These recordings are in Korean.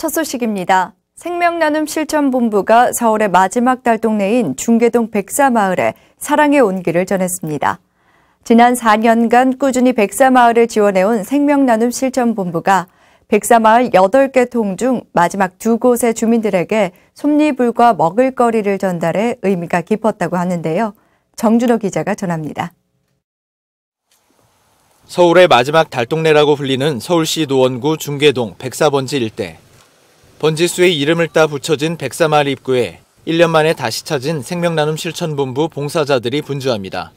첫 소식입니다. 생명나눔 실천본부가 서울의 마지막 달 동네인 중계동 백사마을에 사랑의 온기를 전했습니다. 지난 4년간 꾸준히 백사마을을 지원해온 생명나눔 실천본부가 백사마을 8개 통 중 마지막 두 곳의 주민들에게 솜니불과 먹을거리를 전달해 의미가 깊었다고 하는데요. 정준호 기자가 전합니다. 서울의 마지막 달동네라고 불리는 서울시 노원구 중계동 백사번지 일대. 번지수의 이름을 따 붙여진 백사마을 입구에 1년 만에 다시 찾은 생명나눔 실천본부 봉사자들이 분주합니다.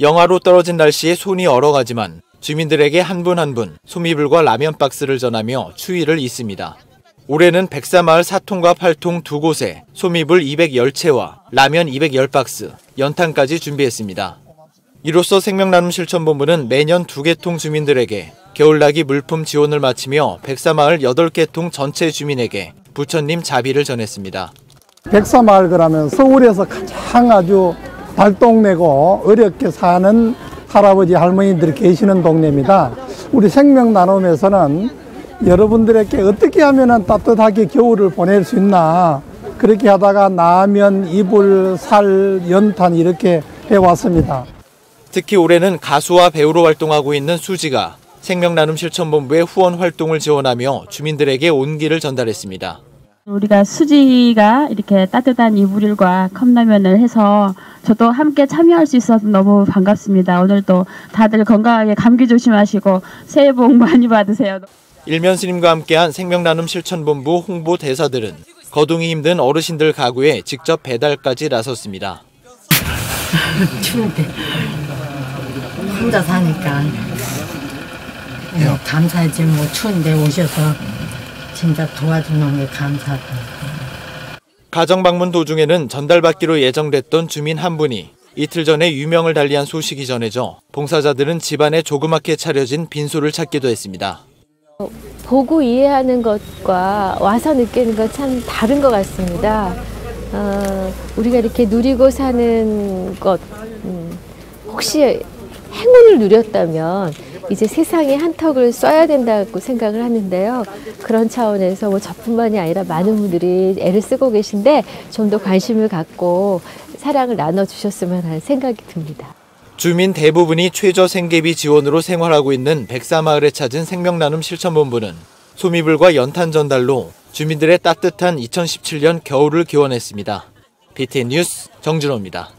영하로 떨어진 날씨에 손이 얼어가지만 주민들에게 한 분 한 분 소미불과 라면 박스를 전하며 추위를 잊습니다. 올해는 백사마을 4통과 8통 두 곳에 소미불 210채와 라면 210박스, 연탄까지 준비했습니다. 이로써 생명나눔 실천본부는 매년 두 개 통 주민들에게 겨울나기 물품 지원을 마치며 백사마을 8개 통 전체 주민에게 부처님 자비를 전했습니다. 백사마을 그러면 서울에서 가장 아주 달동네고 어렵게 사는 할아버지 할머니들이 계시는 동네입니다. 우리 생명 나눔에서는 여러분들에게 어떻게 하면 따뜻하게 겨울을 보낼 수 있나 그렇게 하다가 라면, 이불, 살, 연탄 이렇게 해왔습니다. 특히 올해는 가수와 배우로 활동하고 있는 수지가 생명나눔 실천본부의 후원 활동을 지원하며 주민들에게 온기를 전달했습니다. 우리가 수지가 이렇게 따뜻한 이불일과 컵라면을 해서 저도 함께 참여할 수 있어서 너무 반갑습니다. 오늘도 다들 건강하게 감기 조심하시고 새해 복 많이 받으세요. 일면 스님과 함께한 생명나눔 실천본부 홍보 대사들은 거동이 힘든 어르신들 가구에 직접 배달까지 나섰습니다. 추운데 혼자 사니까 네, 감사하지 뭐 추운데 오셔서 진짜 도와주는 게 감사하고 가정 방문 도중에는 전달받기로 예정됐던 주민 한 분이 이틀 전에 유명을 달리한 소식이 전해져 봉사자들은 집안에 조그맣게 차려진 빈소를 찾기도 했습니다. 보고 이해하는 것과 와서 느끼는 것 참 다른 것 같습니다. 어, 우리가 이렇게 누리고 사는 것, 음, 혹시 행운을 누렸다면 이제 세상에 한턱을 쏴야 된다고 생각을 하는데요. 그런 차원에서 뭐 저뿐만이 아니라 많은 분들이 애를 쓰고 계신데 좀 더 관심을 갖고 사랑을 나눠주셨으면 하는 생각이 듭니다. 주민 대부분이 최저 생계비 지원으로 생활하고 있는 백사마을에 찾은 생명나눔 실천본부는 소미불과 연탄 전달로 주민들의 따뜻한 2017년 겨울을 기원했습니다. BTN 뉴스 정준호입니다.